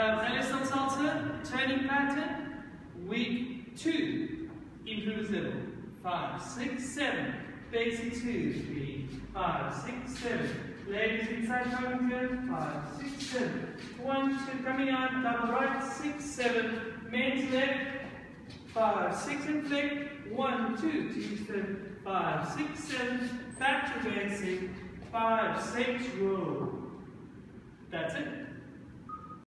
Um, Alison salsa turning pattern, week two, improves level. Five, six, seven, basic two, three, five, six, seven. Ladies inside coming good, five, six, seven. One, two, coming on, double right, six, seven. Men's left, five, six, and flick. five six seven Back to dancing five, six, roll. That's it.